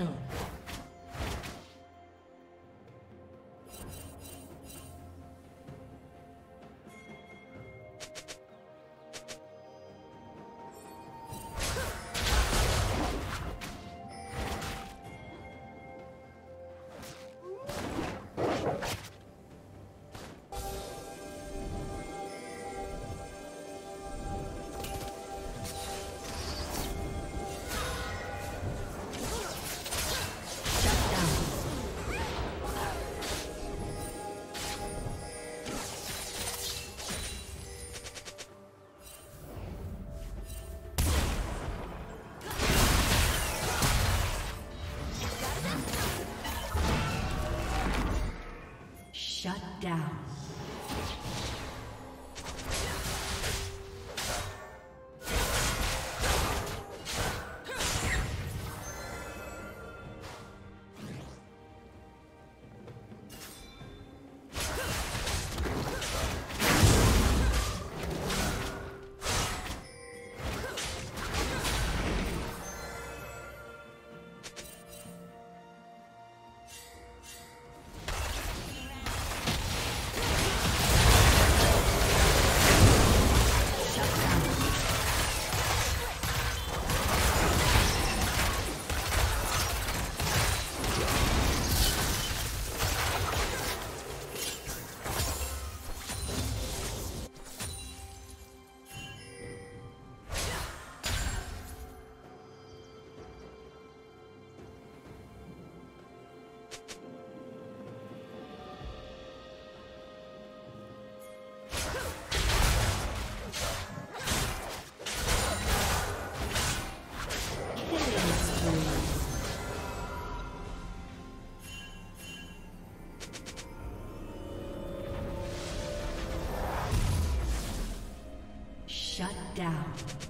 Double down.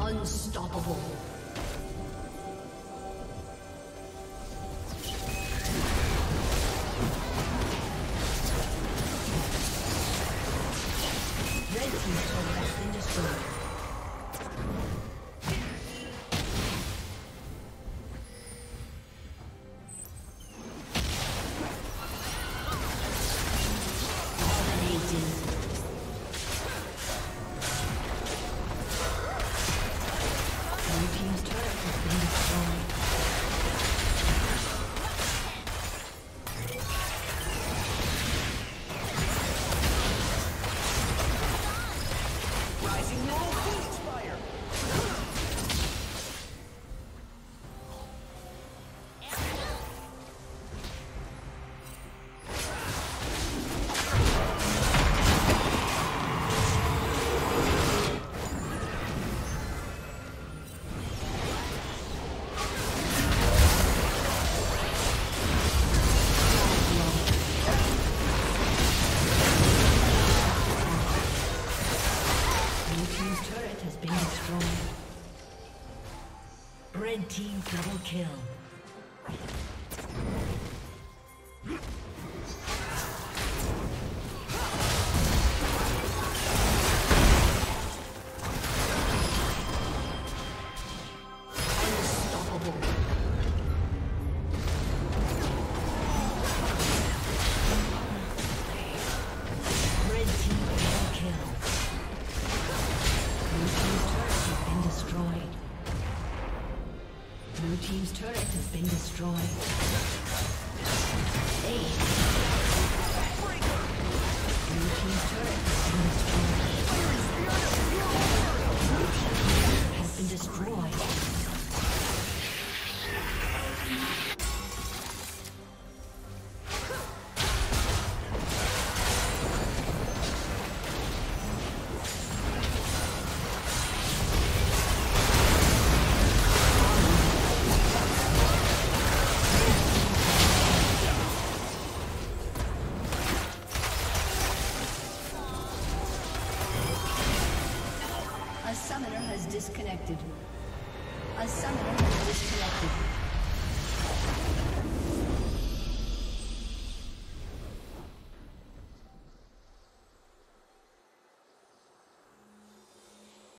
Unstoppable. Kill.